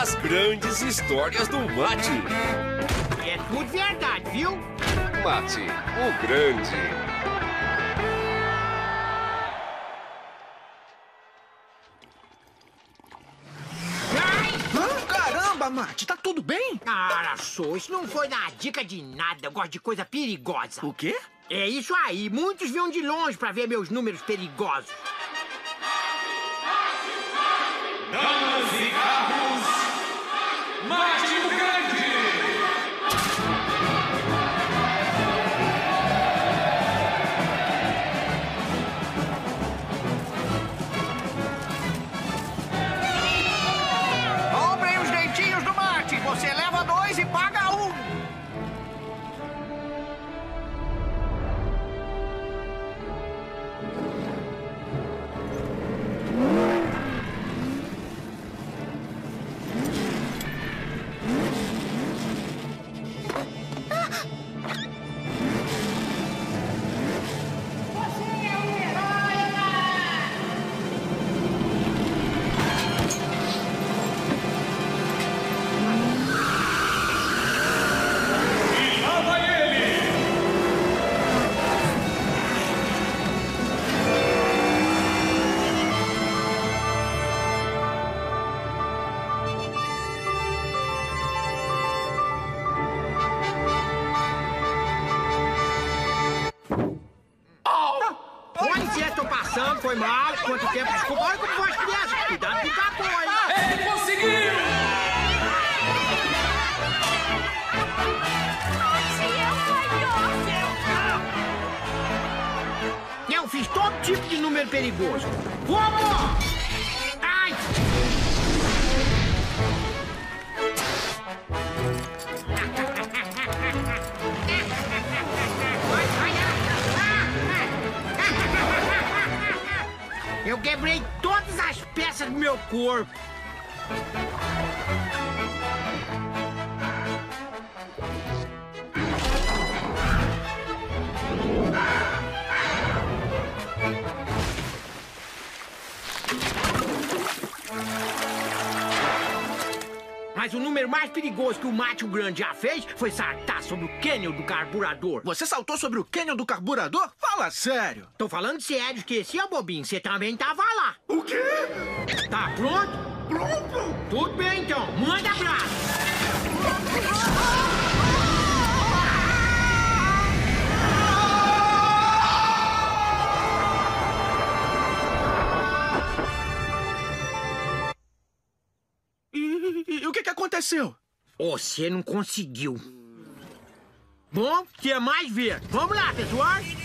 As grandes histórias do Mate. É tudo verdade, viu? Mate, o grande. Hã? Caramba, Mate, tá tudo bem? Ah, sou, isso não foi na dica de nada. Eu gosto de coisa perigosa. O quê? É isso aí. Muitos vêm de longe pra ver meus números perigosos. Foi mal. Quanto tempo? Desculpa, olha como voz criança. Cuidado com o capô, hein? Ele conseguiu! Eu fiz todo tipo de número perigoso. Vamos! Eu quebrei todas as peças do meu corpo. Mas o número mais perigoso que o Mate o Grande já fez foi saltar sobre o cânion do carburador. Você saltou sobre o cânion do carburador? Fala sério. Tô falando sério, esqueci, ô bobinho. Você também tava lá. O quê? Tá pronto? Pronto. Tudo bem então, manda abraço. Aconteceu? Você não conseguiu. Bom, quer mais ver? Vamos lá, pessoal.